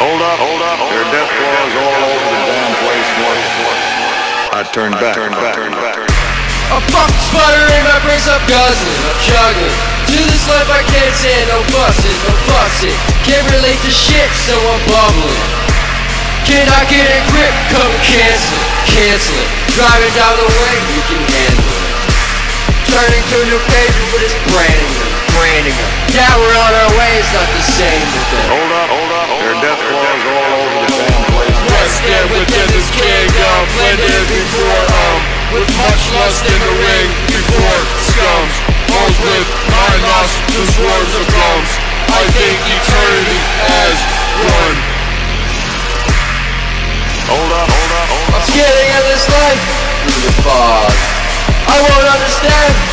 hold up, hold up. There are Deathclaws all over the damn place. I turned back, turned back, turned back. I'm fucking sputtering, my brains I'm guzzling, I'm juggling. To this life I can't stand, no busting, no fussing. Can't relate to shit, so I'm bubbling. Cannot get a grip, come cancel cancel it. Driving down the way, you can handle it. Turning to new page with its branding them, branding them. Now we're on our way, it's not the same with within this kingdom Blended before um With much lust in the ring Before scums. Armed with nine lost to swords of gums. I think eternity as one Hold up, hold up, hold I'm scared of this life. Through the fog. I won't understand